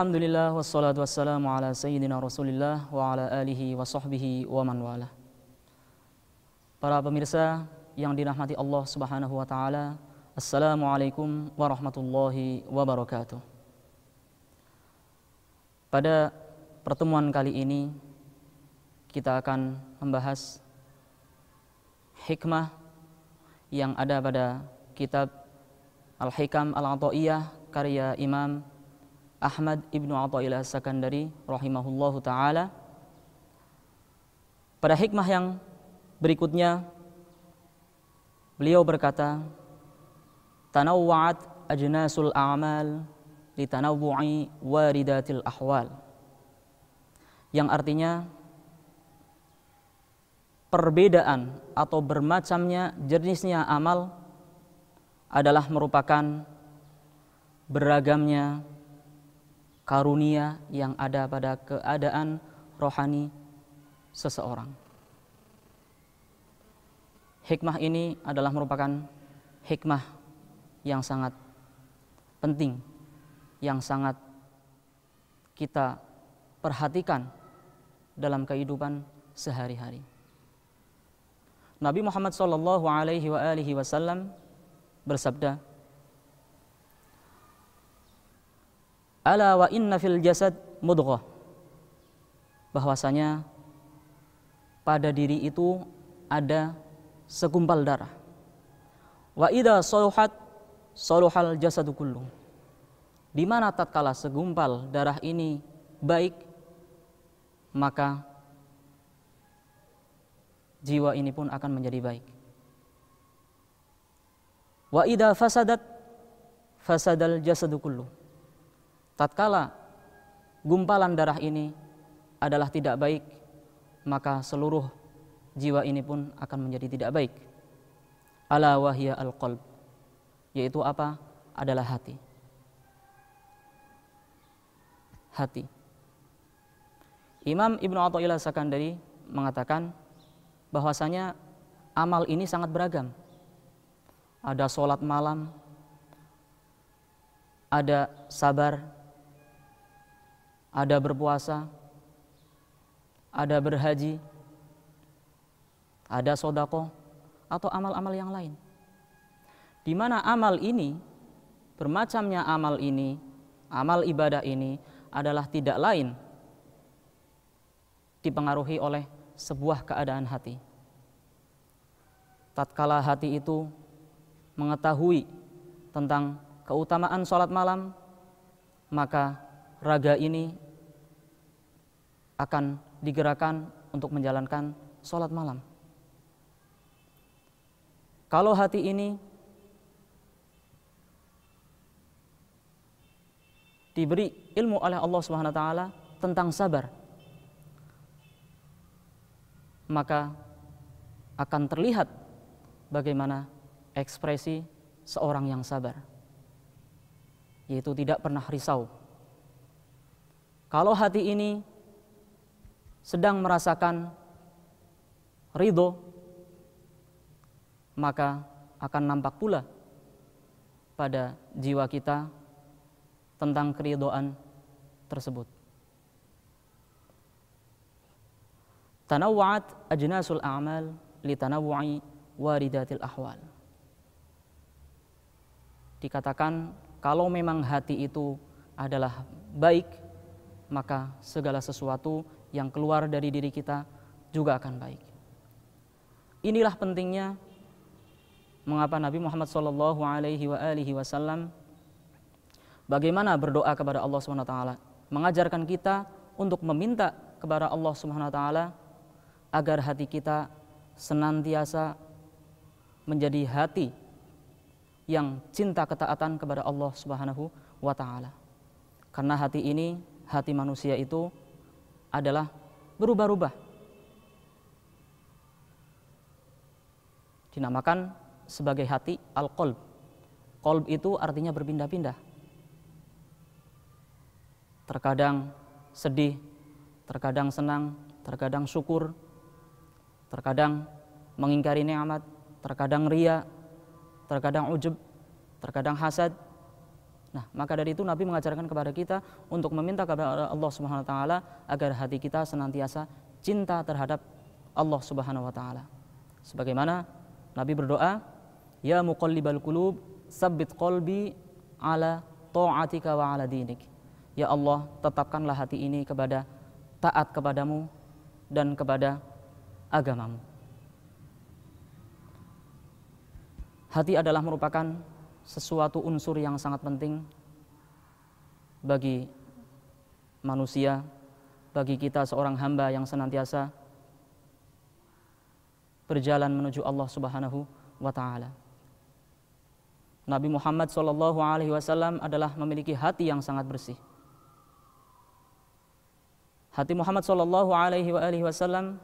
Alhamdulillah wassalatu wassalamu ala sayyidina Rasulillah wa ala alihi wa sahbihi wa man wala. Para pemirsa yang dirahmati Allah Subhanahu wa taala, Assalamualaikum warahmatullahi wabarakatuh. Pada pertemuan kali ini kita akan membahas hikmah yang ada pada kitab Al-Hikam Al-Athaiyah karya Imam Ahmad Ibnu Athaillah Sakandari rahimahullahu taala. Pada hikmah yang berikutnya beliau berkata, "Tanawwa'at ajnasul a'mal litanawwu'i waridatil ahwal." Yang artinya perbedaan atau bermacamnya jenisnya amal adalah merupakan beragamnya karunia yang ada pada keadaan rohani seseorang. Hikmah ini adalah merupakan hikmah yang sangat penting, yang sangat kita perhatikan dalam kehidupan sehari-hari. Nabi Muhammad SAW bersabda, Ala wa inna fil jasad mudghah. Bahwasanya pada diri itu ada segumpal darah. Wa idza saluhat saluhal jasadu kullu. Di mana tatkala segumpal darah ini baik maka jiwa ini pun akan menjadi baik. Wa idza fasadat fasadal jasadu kullu tatkala gumpalan darah ini adalah tidak baik, maka seluruh jiwa ini pun akan menjadi tidak baik. Ala wahya al-qalb. Yaitu apa? Adalah hati. Hati. Imam Ibnu Athaillah Sakandari mengatakan bahwasanya amal ini sangat beragam. Ada sholat malam, ada sabar, ada berpuasa, ada berhaji, ada sodako, atau amal-amal yang lain. Di mana amal ini, bermacamnya amal ini, amal ibadah ini adalah tidak lain dipengaruhi oleh sebuah keadaan hati. Tatkala hati itu mengetahui tentang keutamaan sholat malam, maka raga ini akan digerakkan untuk menjalankan sholat malam. Kalau hati ini diberi ilmu oleh Allah Subhanahu taala tentang sabar, maka akan terlihat bagaimana ekspresi seorang yang sabar, yaitu tidak pernah risau kalau hati ini sedang merasakan ridho, maka akan nampak pula pada jiwa kita tentang keridoan tersebut. Tanawwa'at ajnasul a'mal li tanawwu'i waridatil ahwal. Dikatakan kalau memang hati itu adalah baik maka segala sesuatu yang keluar dari diri kita juga akan baik. Inilah pentingnya mengapa Nabi Muhammad SAW Alaihi Wasallam bagaimana berdoa kepada Allah Subhanahu Wa Taala, mengajarkan kita untuk meminta kepada Allah Subhanahu Wa Taala agar hati kita senantiasa menjadi hati yang cinta ketaatan kepada Allah Subhanahu wa taala. Karena hati ini hati manusia itu adalah berubah-ubah. Dinamakan sebagai hati al-qalb. Qalb itu artinya berpindah-pindah. Terkadang sedih, terkadang senang, terkadang syukur, terkadang mengingkari nikmat, terkadang ria, terkadang ujub, terkadang hasad, Nah, maka dari itu Nabi mengajarkan kepada kita untuk meminta kepada Allah Subhanahu wa taala agar hati kita senantiasa cinta terhadap Allah Subhanahu wa taala. Sebagaimana Nabi berdoa, "Ya muqallibal qulub, sabbit qalbi ala ta'atika wa ala dinik." Ya Allah, tetapkanlah hati ini kepada taat kepadamu dan kepada agamamu. Hati adalah merupakan sesuatu unsur yang sangat penting bagi manusia, bagi kita seorang hamba yang senantiasa berjalan menuju Allah Subhanahu wa taala. Nabi Muhammad Shallallahu alaihi wasallam adalah memiliki hati yang sangat bersih. Hati Muhammad Shallallahu alaihi wasallam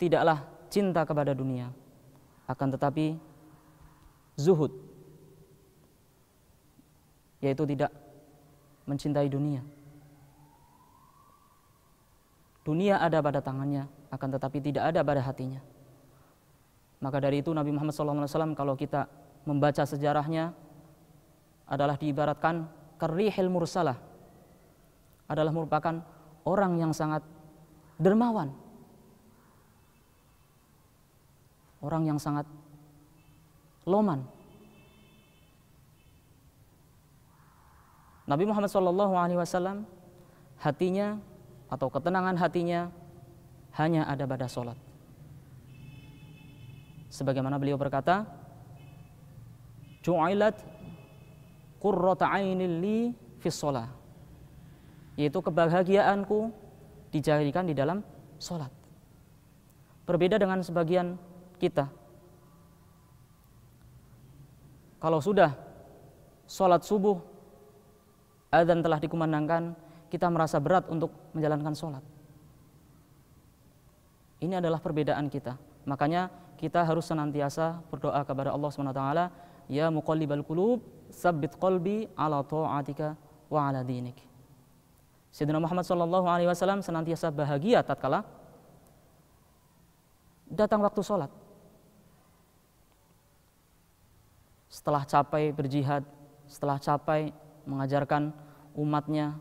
tidaklah cinta kepada dunia, akan tetapi zuhud yaitu tidak mencintai dunia. Dunia ada pada tangannya, akan tetapi tidak ada pada hatinya. Maka dari itu Nabi Muhammad SAW kalau kita membaca sejarahnya adalah diibaratkan kerihil mursalah adalah merupakan orang yang sangat dermawan orang yang sangat loman Nabi Muhammad SAW hatinya atau ketenangan hatinya hanya ada pada sholat. Sebagaimana beliau berkata, Ju'ilat qurrata li fi sholat. Yaitu kebahagiaanku dijadikan di dalam sholat. Berbeda dengan sebagian kita. Kalau sudah sholat subuh adzan telah dikumandangkan, kita merasa berat untuk menjalankan sholat. Ini adalah perbedaan kita. Makanya kita harus senantiasa berdoa kepada Allah SWT, Ya muqallibal qulub, sabbit qalbi ala ta'atika wa ala dinik. Sayyidina Muhammad sallallahu alaihi wasallam senantiasa bahagia tatkala datang waktu sholat. Setelah capai berjihad, setelah capai mengajarkan umatnya.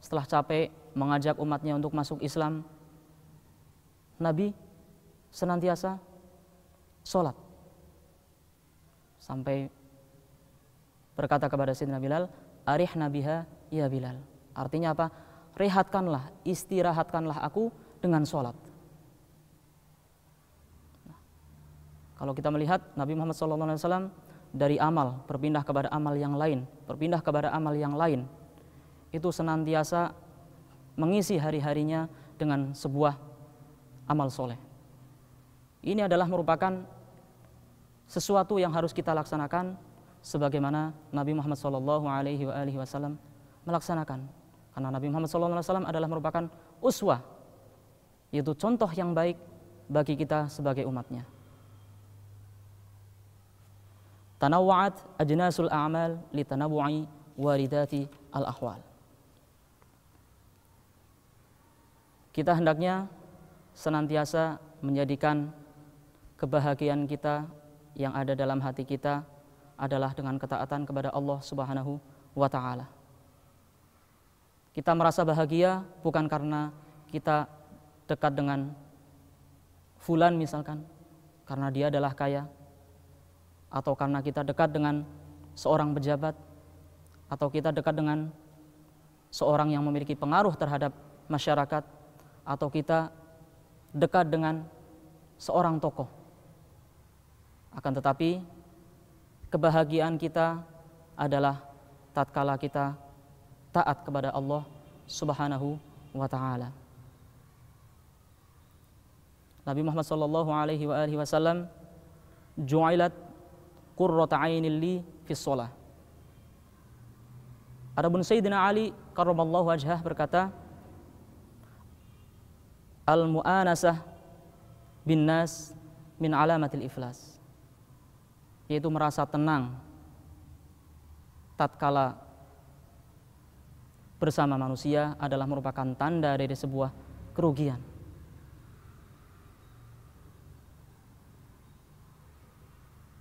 Setelah capek mengajak umatnya untuk masuk Islam. Nabi senantiasa sholat. Sampai berkata kepada Sayyidina Bilal arih nabiha ya Bilal. Artinya apa? Rehatkanlah istirahatkanlah aku dengan sholat. Nah, kalau kita melihat Nabi Muhammad SAW dari amal berpindah kepada amal yang lain, berpindah kepada amal yang lain. Itu senantiasa mengisi hari-harinya dengan sebuah amal soleh. Ini adalah merupakan sesuatu yang harus kita laksanakan sebagaimana Nabi Muhammad Wasallam melaksanakan. Karena Nabi Muhammad Wasallam adalah merupakan uswah, yaitu contoh yang baik bagi kita sebagai umatnya. Tanawwa'at ajnasul a'mal li tanawwu'i waridati al-ahwal. Kita hendaknya senantiasa menjadikan kebahagiaan kita yang ada dalam hati kita adalah dengan ketaatan kepada Allah Subhanahu wa taala. Kita merasa bahagia bukan karena kita dekat dengan fulan misalkan karena dia adalah kaya atau karena kita dekat dengan seorang pejabat atau kita dekat dengan seorang yang memiliki pengaruh terhadap masyarakat atau kita dekat dengan seorang tokoh. Akan tetapi kebahagiaan kita adalah tatkala kita taat kepada Allah Subhanahu wa taala. Nabi Muhammad sallallahu alaihi wasallam ju'ilat qurrata ainil li fi shalah. Adapun Sayyidina Ali karramallahu wajhah berkata, Al-mu'anasah bin nas min alamatil iflas. Yaitu merasa tenang tatkala bersama manusia adalah merupakan tanda dari sebuah kerugian.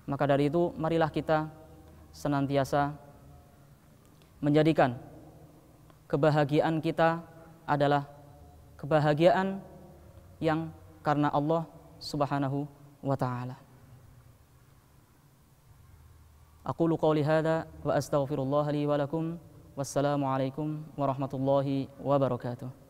Maka dari itu marilah kita senantiasa menjadikan kebahagiaan kita adalah kebahagiaan yang karena Allah Subhanahu wa taala. Aku qouli hadza wa astaghfirullah li wa lakum. Wassalamualaikum warahmatullahi wabarakatuh.